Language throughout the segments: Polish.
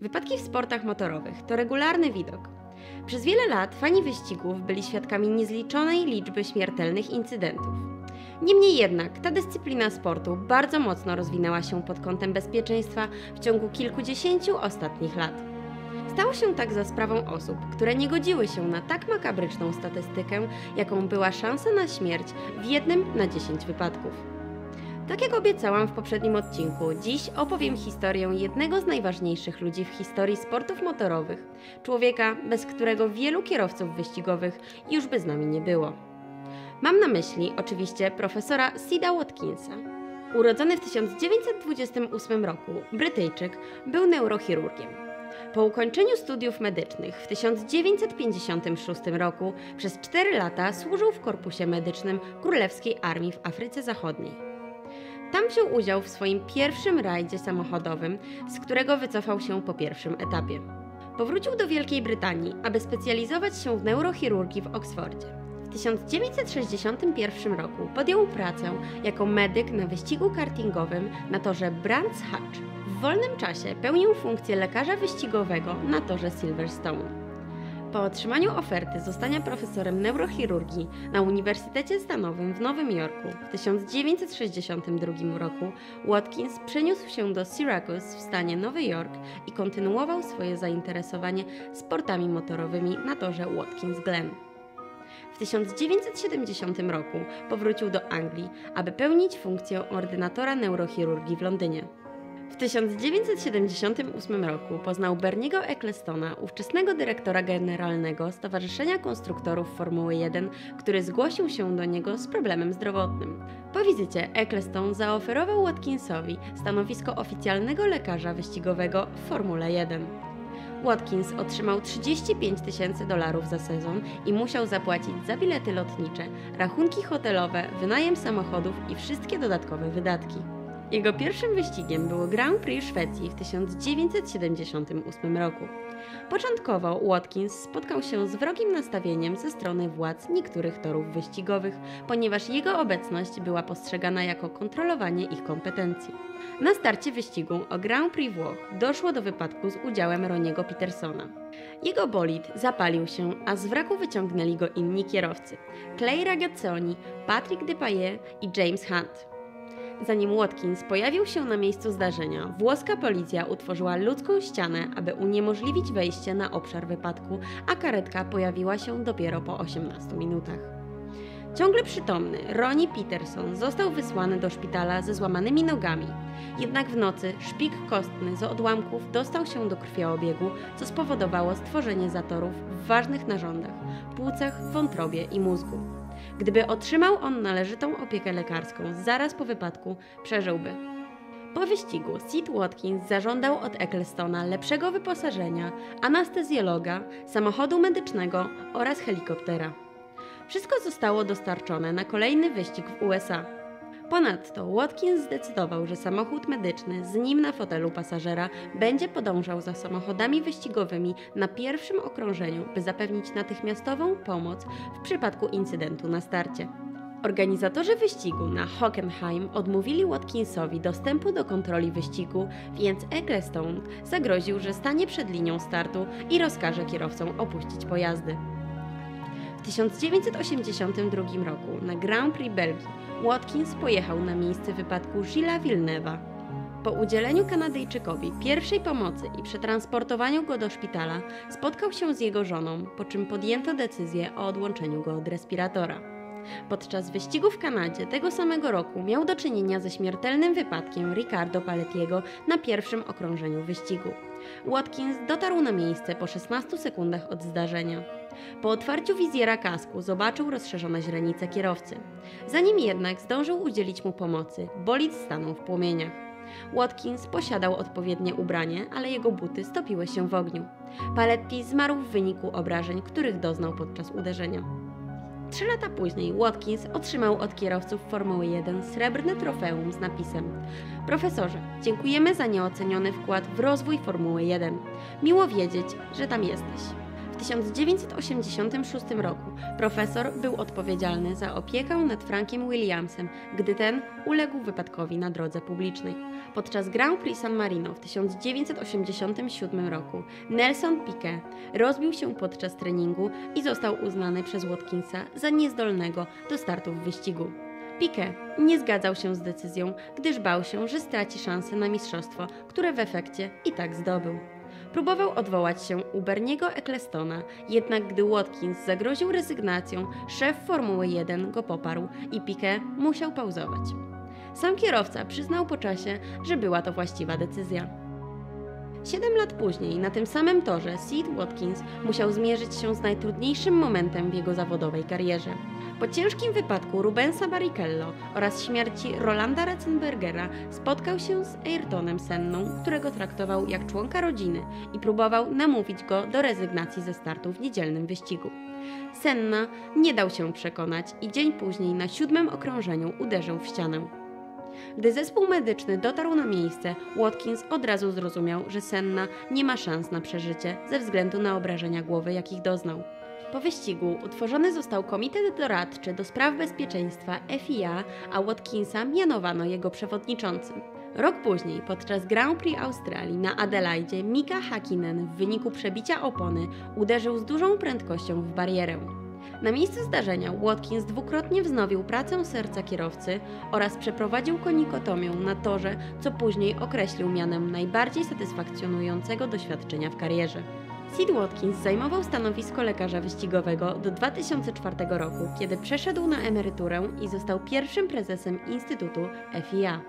Wypadki w sportach motorowych to regularny widok. Przez wiele lat fani wyścigów byli świadkami niezliczonej liczby śmiertelnych incydentów. Niemniej jednak ta dyscyplina sportu bardzo mocno rozwinęła się pod kątem bezpieczeństwa w ciągu kilkudziesięciu ostatnich lat. Stało się tak za sprawą osób, które nie godziły się na tak makabryczną statystykę, jaką była szansa na śmierć w jednym na dziesięć wypadków. Tak jak obiecałam w poprzednim odcinku, dziś opowiem historię jednego z najważniejszych ludzi w historii sportów motorowych, człowieka, bez którego wielu kierowców wyścigowych już by z nami nie było. Mam na myśli oczywiście profesora Sida Watkinsa. Urodzony w 1928 roku, Brytyjczyk, był neurochirurgiem. Po ukończeniu studiów medycznych w 1956 roku przez 4 lata służył w Korpusie Medycznym Królewskiej Armii w Afryce Zachodniej. Tam wziął udział w swoim pierwszym rajdzie samochodowym, z którego wycofał się po pierwszym etapie. Powrócił do Wielkiej Brytanii, aby specjalizować się w neurochirurgii w Oksfordzie. W 1961 roku podjął pracę jako medyk na wyścigu kartingowym na torze Brands Hatch. W wolnym czasie pełnił funkcję lekarza wyścigowego na torze Silverstone. Po otrzymaniu oferty zostania profesorem neurochirurgii na Uniwersytecie Stanowym w Nowym Jorku w 1962 roku, Watkins przeniósł się do Syracuse w stanie Nowy Jork i kontynuował swoje zainteresowanie sportami motorowymi na torze Watkins Glen. W 1970 roku powrócił do Anglii, aby pełnić funkcję ordynatora neurochirurgii w Londynie. W 1978 roku poznał Berniego Ecclestona, ówczesnego dyrektora generalnego Stowarzyszenia Konstruktorów Formuły 1, który zgłosił się do niego z problemem zdrowotnym. Po wizycie Eccleston zaoferował Watkinsowi stanowisko oficjalnego lekarza wyścigowego w Formule 1. Watkins otrzymał 35 tysięcy dolarów za sezon i musiał zapłacić za bilety lotnicze, rachunki hotelowe, wynajem samochodów i wszystkie dodatkowe wydatki. Jego pierwszym wyścigiem było Grand Prix Szwecji w 1978 roku. Początkowo Watkins spotkał się z wrogim nastawieniem ze strony władz niektórych torów wyścigowych, ponieważ jego obecność była postrzegana jako kontrolowanie ich kompetencji. Na starcie wyścigu o Grand Prix Włoch doszło do wypadku z udziałem Roniego Petersona. Jego bolid zapalił się, a z wraku wyciągnęli go inni kierowcy: Clay Ragazzoni, Patrick Depailler i James Hunt. Zanim Watkins pojawił się na miejscu zdarzenia, włoska policja utworzyła ludzką ścianę, aby uniemożliwić wejście na obszar wypadku, a karetka pojawiła się dopiero po 18 minutach. Ciągle przytomny, Ronnie Peterson został wysłany do szpitala ze złamanymi nogami. Jednak w nocy szpik kostny z odłamków dostał się do krwioobiegu, co spowodowało stworzenie zatorów w ważnych narządach płucach, wątrobie i mózgu. Gdyby otrzymał on należytą opiekę lekarską zaraz po wypadku, przeżyłby. Po wyścigu Sid Watkins zażądał od Ecclestona lepszego wyposażenia, anestezjologa, samochodu medycznego oraz helikoptera. Wszystko zostało dostarczone na kolejny wyścig w USA. Ponadto Watkins zdecydował, że samochód medyczny z nim na fotelu pasażera będzie podążał za samochodami wyścigowymi na pierwszym okrążeniu, by zapewnić natychmiastową pomoc w przypadku incydentu na starcie. Organizatorzy wyścigu na Hockenheim odmówili Watkinsowi dostępu do kontroli wyścigu, więc Ecclestone zagroził, że stanie przed linią startu i rozkaże kierowcom opuścić pojazdy. W 1982 roku na Grand Prix Belgii Watkins pojechał na miejsce wypadku Gilles Villeneuve'a. Po udzieleniu Kanadyjczykowi pierwszej pomocy i przetransportowaniu go do szpitala, spotkał się z jego żoną, po czym podjęto decyzję o odłączeniu go od respiratora. Podczas wyścigu w Kanadzie tego samego roku miał do czynienia ze śmiertelnym wypadkiem Ricardo Palettiego na pierwszym okrążeniu wyścigu. Watkins dotarł na miejsce po 16 sekundach od zdarzenia. Po otwarciu wizjera kasku zobaczył rozszerzone źrenice kierowcy. Zanim jednak zdążył udzielić mu pomocy, bolid stanął w płomieniach. Watkins posiadał odpowiednie ubranie, ale jego buty stopiły się w ogniu. Paletti zmarł w wyniku obrażeń, których doznał podczas uderzenia. Trzy lata później Watkins otrzymał od kierowców Formuły 1 srebrne trofeum z napisem Profesorze, dziękujemy za nieoceniony wkład w rozwój Formuły 1. Miło wiedzieć, że tam jesteś. W 1986 roku profesor był odpowiedzialny za opiekę nad Frankiem Williamsem, gdy ten uległ wypadkowi na drodze publicznej. Podczas Grand Prix San Marino w 1987 roku Nelson Piquet rozbił się podczas treningu i został uznany przez Watkinsa za niezdolnego do startu w wyścigu. Piquet nie zgadzał się z decyzją, gdyż bał się, że straci szansę na mistrzostwo, które w efekcie i tak zdobył. Próbował odwołać się u Berniego Ecclestona, jednak gdy Watkins zagroził rezygnacją, szef Formuły 1 go poparł i Piquet musiał pauzować. Sam kierowca przyznał po czasie, że była to właściwa decyzja. Siedem lat później, na tym samym torze, Sid Watkins musiał zmierzyć się z najtrudniejszym momentem w jego zawodowej karierze. Po ciężkim wypadku Rubensa Barrichello oraz śmierci Rolanda Ratzenbergera spotkał się z Ayrtonem Senną, którego traktował jak członka rodziny i próbował namówić go do rezygnacji ze startu w niedzielnym wyścigu. Senna nie dał się przekonać i dzień później na siódmym okrążeniu uderzył w ścianę. Gdy zespół medyczny dotarł na miejsce, Watkins od razu zrozumiał, że Senna nie ma szans na przeżycie ze względu na obrażenia głowy, jakich doznał. Po wyścigu utworzony został Komitet Doradczy do Spraw Bezpieczeństwa FIA, a Watkinsa mianowano jego przewodniczącym. Rok później, podczas Grand Prix Australii na Adelaide, Mika Hakkinen w wyniku przebicia opony uderzył z dużą prędkością w barierę. Na miejscu zdarzenia Watkins dwukrotnie wznowił pracę serca kierowcy oraz przeprowadził konikotomię na torze, co później określił mianem najbardziej satysfakcjonującego doświadczenia w karierze. Sid Watkins zajmował stanowisko lekarza wyścigowego do 2004 roku, kiedy przeszedł na emeryturę i został pierwszym prezesem Instytutu FIA.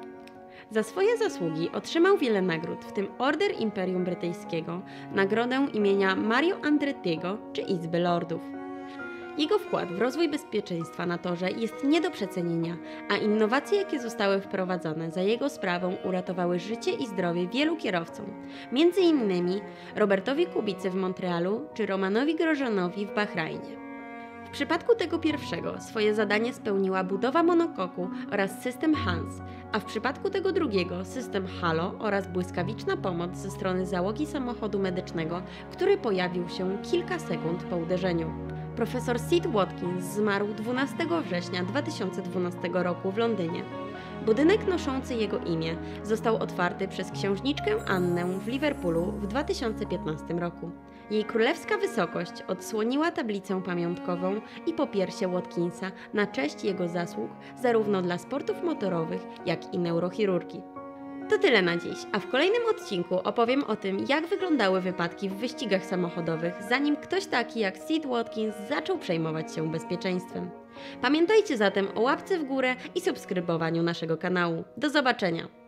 Za swoje zasługi otrzymał wiele nagród, w tym Order Imperium Brytyjskiego, nagrodę imienia Mario Andrettiego czy Izby Lordów. Jego wkład w rozwój bezpieczeństwa na torze jest nie do przecenienia, a innowacje, jakie zostały wprowadzone za jego sprawą, uratowały życie i zdrowie wielu kierowcom, między innymi Robertowi Kubicy w Montrealu czy Romanowi Grożonowi w Bahrajnie. W przypadku tego pierwszego swoje zadanie spełniła budowa monokoku oraz system Hans, a w przypadku tego drugiego system Halo oraz błyskawiczna pomoc ze strony załogi samochodu medycznego, który pojawił się kilka sekund po uderzeniu. Profesor Sid Watkins zmarł 12 września 2012 roku w Londynie. Budynek noszący jego imię został otwarty przez księżniczkę Annę w Liverpoolu w 2015 roku. Jej królewska wysokość odsłoniła tablicę pamiątkową i popiersie Watkinsa na cześć jego zasług zarówno dla sportów motorowych, jak i neurochirurgii. To tyle na dziś, a w kolejnym odcinku opowiem o tym, jak wyglądały wypadki w wyścigach samochodowych, zanim ktoś taki jak Sid Watkins zaczął przejmować się bezpieczeństwem. Pamiętajcie zatem o łapce w górę i subskrybowaniu naszego kanału. Do zobaczenia!